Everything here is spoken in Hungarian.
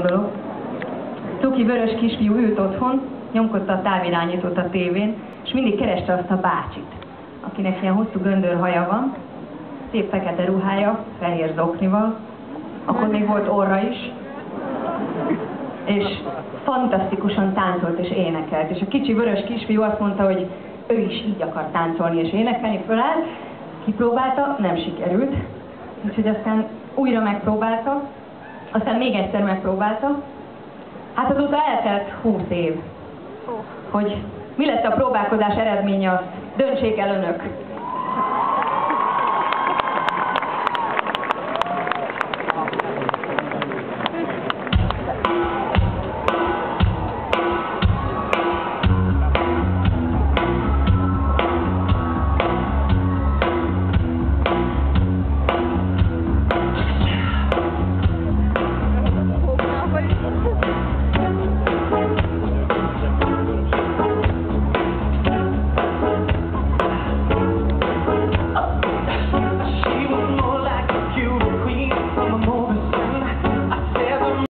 dolog. Cuki vörös kisfiú ült otthon, nyomkodta a távirányítót a tévén, és mindig kereste azt a bácsit, akinek ilyen hosszú göndör haja van, szép fekete ruhája, fehér zoknival, akkor még volt orra is, és fantasztikusan táncolt és énekelt. És a kicsi vörös kisfiú azt mondta, hogy ő is így akar táncolni és énekelni, föláll, kipróbálta, nem sikerült, úgyhogy aztán újra megpróbálta, aztán még egyszer megpróbálta. Hát azóta eltelt 20 év. Hogy mi lett a próbálkozás eredménye, azt döntsék el önök. I'm